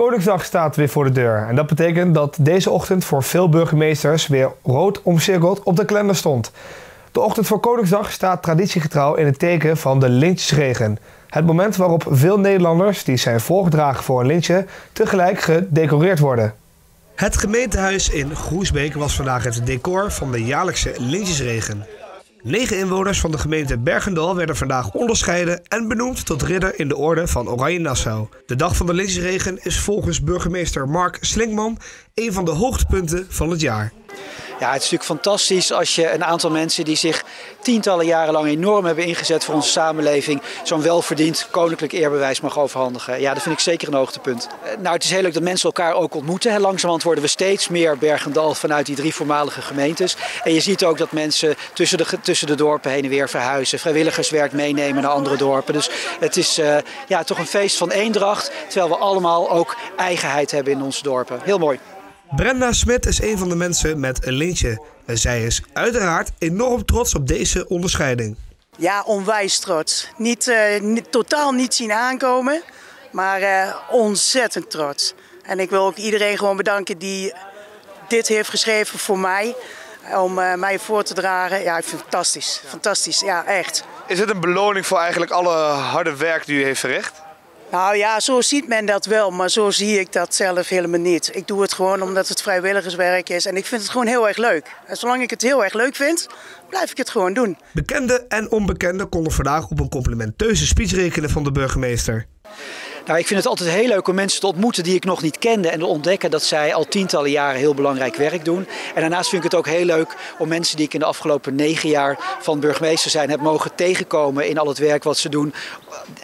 Koningsdag staat weer voor de deur. En dat betekent dat deze ochtend voor veel burgemeesters weer rood omcirkeld op de kalender stond. De ochtend voor Koningsdag staat traditiegetrouw in het teken van de lintjesregen. Het moment waarop veel Nederlanders die zijn voorgedragen voor een lintje tegelijk gedecoreerd worden. Het gemeentehuis in Groesbeek was vandaag het decor van de jaarlijkse lintjesregen. Negen inwoners van de gemeente Bergendal werden vandaag onderscheiden en benoemd tot ridder in de orde van Oranje Nassau. De dag van de lintjesregen is volgens burgemeester Mark Slinkman een van de hoogtepunten van het jaar. Ja, het is natuurlijk fantastisch als je een aantal mensen die zich tientallen jaren lang enorm hebben ingezet voor onze samenleving, zo'n welverdiend koninklijk eerbewijs mag overhandigen. Ja, dat vind ik zeker een hoogtepunt. Eh, nou, het is heel leuk dat mensen elkaar ook ontmoeten. Langzamerhand worden we steeds meer Bergendal vanuit die drie voormalige gemeentes. En je ziet ook dat mensen tussen de, tussen de dorpen heen en weer verhuizen, vrijwilligerswerk meenemen naar andere dorpen. Dus het is uh, ja, toch een feest van eendracht, terwijl we allemaal ook eigenheid hebben in onze dorpen. Heel mooi. Brenda Smit is een van de mensen met een lintje. En zij is uiteraard enorm trots op deze onderscheiding. Ja, onwijs trots. Niet, uh, niet totaal niet zien aankomen, maar uh, ontzettend trots. En ik wil ook iedereen gewoon bedanken die dit heeft geschreven voor mij. Om uh, mij voor te dragen. Ja, ik vind het fantastisch. Fantastisch, ja, echt. Is het een beloning voor eigenlijk alle harde werk die u heeft verricht? Nou ja, zo ziet men dat wel, maar zo zie ik dat zelf helemaal niet. Ik doe het gewoon omdat het vrijwilligerswerk is en ik vind het gewoon heel erg leuk. En zolang ik het heel erg leuk vind, blijf ik het gewoon doen. Bekende en onbekende konden vandaag op een complimenteuze speech rekenen van de burgemeester. Nou, ik vind het altijd heel leuk om mensen te ontmoeten die ik nog niet kende en te ontdekken dat zij al tientallen jaren heel belangrijk werk doen. En daarnaast vind ik het ook heel leuk om mensen die ik in de afgelopen negen jaar van burgemeester zijn heb mogen tegenkomen in al het werk wat ze doen.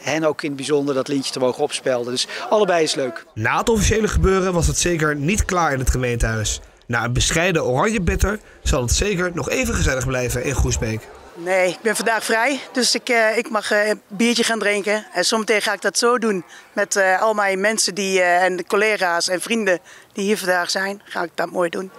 Hen ook in het bijzonder dat lintje te mogen opspelden. Dus allebei is leuk. Na het officiële gebeuren was het zeker niet klaar in het gemeentehuis. Na een bescheiden oranje bitter zal het zeker nog even gezellig blijven in Groesbeek. Nee, ik ben vandaag vrij, dus ik, uh, ik mag een biertje gaan drinken. En zometeen ga ik dat zo doen met uh, al mijn mensen die, en collega's en vrienden die hier vandaag zijn. Ga ik dat mooi doen.